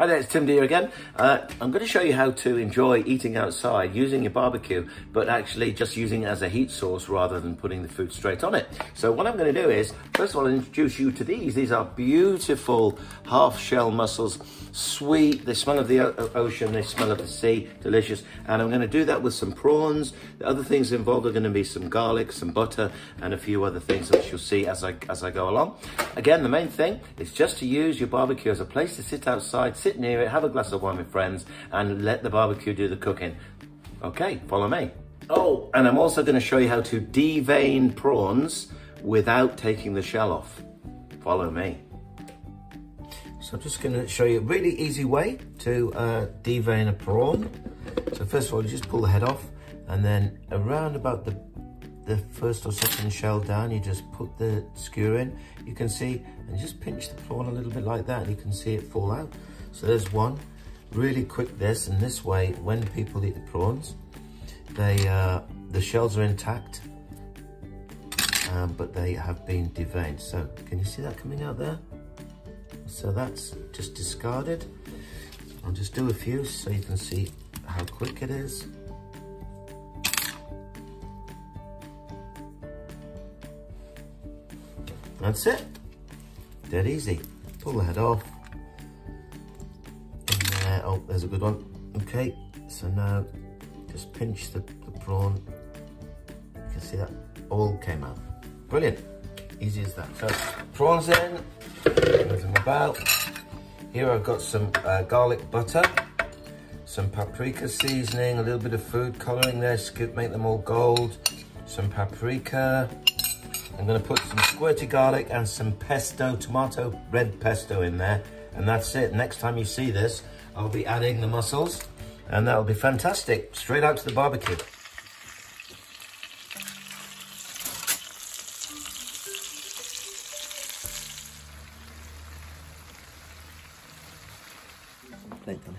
Hi there, it's Tim Dear again. Uh, I'm going to show you how to enjoy eating outside using your barbecue, but actually just using it as a heat source rather than putting the food straight on it. So what I'm going to do is, first of all, introduce you to these. These are beautiful half shell mussels, sweet, they smell of the ocean, they smell of the sea, delicious. And I'm going to do that with some prawns. The other things involved are going to be some garlic, some butter, and a few other things that you'll see as I, as I go along. Again, the main thing is just to use your barbecue as a place to sit outside, sit sit near it, have a glass of wine with friends, and let the barbecue do the cooking. Okay, follow me. Oh, and I'm also gonna show you how to devein prawns without taking the shell off. Follow me. So I'm just gonna show you a really easy way to uh, devein a prawn. So first of all, you just pull the head off, and then around about the the first or second shell down, you just put the skewer in. You can see, and just pinch the prawn a little bit like that, and you can see it fall out. So there's one. Really quick this, and this way, when people eat the prawns, they uh, the shells are intact, um, but they have been deveined. So can you see that coming out there? So that's just discarded. I'll just do a few so you can see how quick it is. That's it. Dead easy. Pull the head off. Oh, there's a good one. Okay, so now just pinch the, the prawn. You can see that all came out. Brilliant. Easy as that. So prawns in, move them about. Here I've got some uh, garlic butter, some paprika seasoning, a little bit of food coloring there, skip, make them all gold, some paprika. I'm gonna put some squirty garlic and some pesto, tomato red pesto in there. And that's it. Next time you see this, I'll be adding the mussels and that'll be fantastic. Straight out to the barbecue. Thank you.